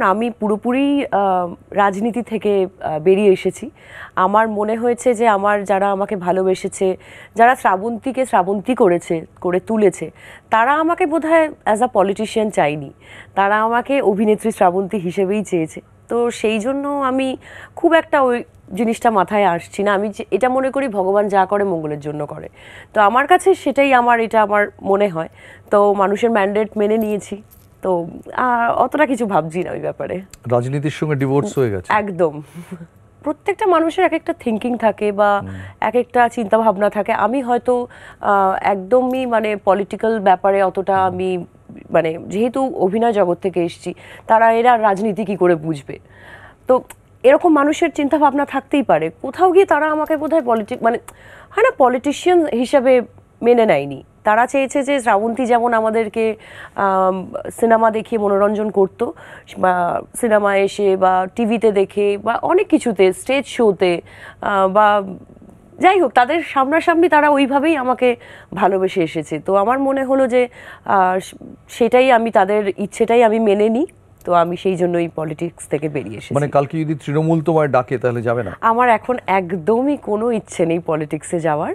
আমি পুরোপুরি রাজনীতি থেকে বেরিয়ে এসেছি। আমার মনে হয়েছে যে আমার যারা আমাকে ভালোবেসেছে, যারা শ্রাবন্তীকে শ্রাবন্তী করেছে, করে তুলেছে, তারা আমাকে বোধ হয় অ্যাজ আ পলিটিশিয়ান চাইনি তারা আমাকে অভিনেত্রী শ্রাবন্তী হিসেবেই চেয়েছে। তো সেই জন্য আমি খুব একটা ওই জিনিসটা মাথায় আসছি না। আমি এটা মনে করি ভগবান যা করে মঙ্গলের জন্য করে। তো আমার কাছে সেটাই আমার, এটা আমার মনে হয়। তো মানুষের ম্যান্ডেট মেনে নিয়েছি। তো আর অতটা কিছু ভাবছি না ওই ব্যাপারে। রাজনীতির সঙ্গে ডিভোর্স হয়ে গেছে? একদম। প্রত্যেকটা মানুষের এক একটা থিঙ্কিং থাকে বা এক একটা চিন্তা ভাবনা থাকে। আমি হয়তো একদমই মানে পলিটিক্যাল ব্যাপারে অতটা আমি মানে যেহেতু অভিনয় জগৎ থেকে এসেছি তারা এরা রাজনীতি কি করে বুঝবে? তো এরকম মানুষের চিন্তা ভাবনা থাকতেই পারে। কোথাও গিয়ে তারা আমাকে বোধহয় পলিটিক মানে হয় না পলিটিশিয়ান হিসাবে মেনে নেয়নি। তারা চেয়েছে যে শ্রাবন্তী যেমন আমাদেরকে সিনেমা দেখিয়ে মনোরঞ্জন করতো বা সিনেমা এসে বা টিভিতে দেখে বা অনেক কিছুতে স্টেজ শোতে বা যাই হোক তাদের সামনাসামনি তারা ওইভাবেই আমাকে ভালোবেসে এসেছে। তো আমার মনে হলো যে সেটাই আমি তাদের ইচ্ছেটাই আমি মেনে নিই তো আমি সেই জন্যই পলিটিক্স থেকে বেরিয়ে এসেছি। মানে কালকে যদি তৃণমূল তোমায় ডাকে তাহলে যাবে না? আমার এখন একদমই কোনো ইচ্ছে নেই পলিটিক্সে যাওয়ার।